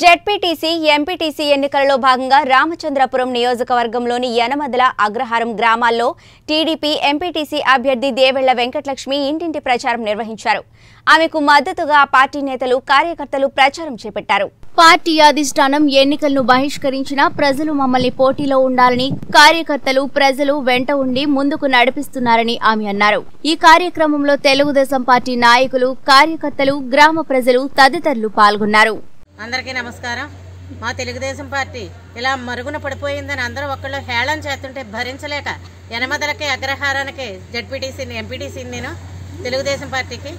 ZPTC MPTC ఎన్నికలలో భాగంగా రామచంద్రపురం నియోజకవర్గంలోని యనమదల అగ్రహారం గ్రామాల్లో టీడీపీ ఎంపీటీసీ అభ్యర్థి దేవెళ్ళ వెంకటలక్ష్మి ఇంటింటి ప్రచారం నిర్వహించారు. ఆమెకు మద్దతుగా పార్టీ నేతలు కార్యకర్తలు ప్రచారం చేపట్టారు. పార్టీ అధిష్టానం ఎన్నికలను బహిష్కరించినా ప్రజలు మమ్మల్ని పోటీలో ఉండాలని కార్యకర్తలు ప్రజలు వెంట ఉండి ముందుకు నడిపిస్తున్నారని ఆమె అన్నారు. ఈ కార్యక్రమంలో తెలుగుదేశం పార్టీ నాయకులు కార్యకర్తలు గ్రామ ప్రజలు తదితరులు పాల్గొన్నారు. అందరికీ నమస్కారం. మా తెలుగుదేశం పార్టీ ఇలా మరుగున పడిపోయిందని అందరూ ఒకళ్ళు హేళన చేస్తుంటే భరించలేక ఎనమదలకి అగ్రహారానికి జడ్పీటీసీని ఎంపీటీసీని నేను తెలుగుదేశం పార్టీకి.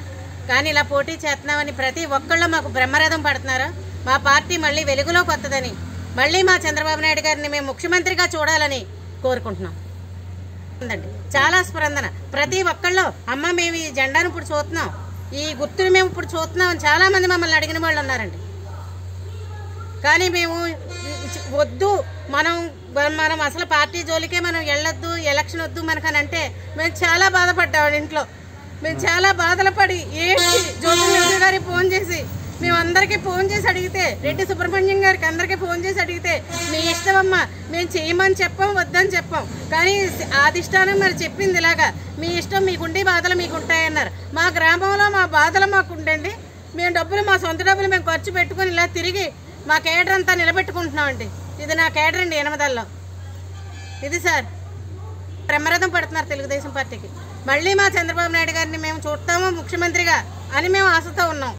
కానీ ఇలా పోటీ చేస్తున్నామని ప్రతి ఒక్కళ్ళు మాకు బ్రహ్మరథం పడుతున్నారు. మా పార్టీ మళ్ళీ వెలుగులోకి వస్తుందని మళ్ళీ మా చంద్రబాబు నాయుడు గారిని మేము ముఖ్యమంత్రిగా చూడాలని కోరుకుంటున్నాం. ఉందండి. చాలా స్పందన. ప్రతి ఒక్కళ్ళు అమ్మ మేము ఈ జెండాను ఇప్పుడు చూస్తున్నాం. ఈ గుర్తుని మేము ఇప్పుడు చూస్తున్నాం అని చాలా మంది మమ్మల్ని అడిగిన వాళ్ళు ఉన్నారండి. కానీ మేము వద్దు మనం మనం అసలు పార్టీ జోలికే మనం వెళ్ళొద్దు ఎలక్షన్ వద్దు మనకని అంటే మేము చాలా బాధపడ్డాం ఇంట్లో. మేము చాలా బాధలు పడి ఏంటి జోగి గారికి ఫోన్ చేసి మేము అందరికీ ఫోన్ చేసి అడిగితే రెడ్డి సుబ్రహ్మణ్యం గారికి అందరికీ ఫోన్ చేసి అడిగితే మీ ఇష్టమమ్మా మేము చేయమని చెప్పాం వద్దని చెప్పాం. కానీ ఆదిష్టానం మరి చెప్పింది ఇలాగా మీ ఇష్టం మీకుండే బాధలు మీకు ఉంటాయన్నారు. మా గ్రామంలో మా బాధలు మాకు ఉండండి. మేము డబ్బులు మా సొంత డబ్బులు మేము ఖర్చు పెట్టుకొని ఇలా తిరిగి మా కేడర్ అంతా నిలబెట్టుకుంటున్నామండి. ఇది నా కేడర్ అండి ఎనమదల్లో ఇది సార్. బ్రహ్మరథం పడుతున్నారు తెలుగుదేశం పార్టీకి. మళ్ళీ మా చంద్రబాబు నాయుడు గారిని మేము చూస్తాము ముఖ్యమంత్రిగా అని మేము ఆశతో ఉన్నాం.